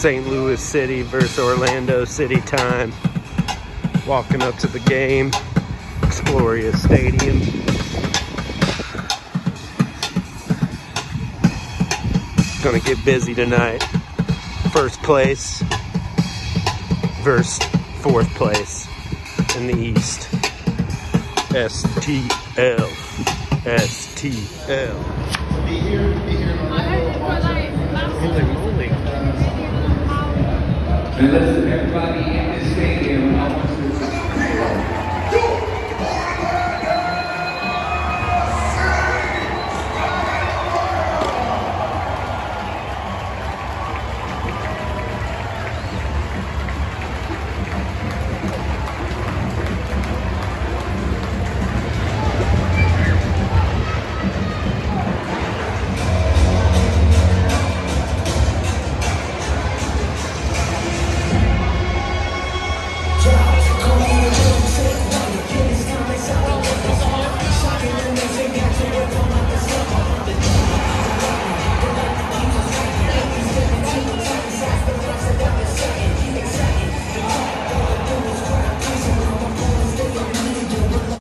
St. Louis City versus Orlando City time. Walking up to the game, Exploria Stadium. Gonna get busy tonight. First place versus fourth place in the East. STL. STL. Holy moly. And listen, everybody